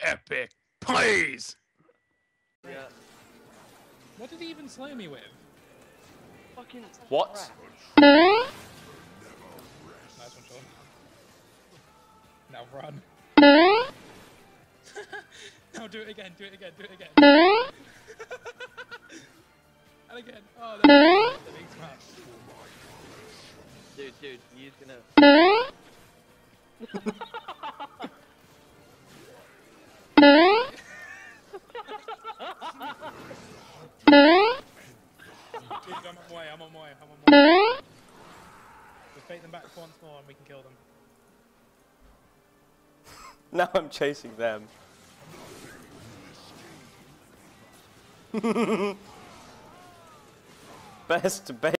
epic, please. Yeah. What did he even slam me with? Fucking. What? Nice one, Sean. Now run. now do it again, do it again, do it again. and again. Oh, that's the big smash. Dude, dude, he's gonna. I'm on my way, I'm on my way, I'm on my way. Just bait them back once more and we can kill them. Now I'm chasing them. Best bait.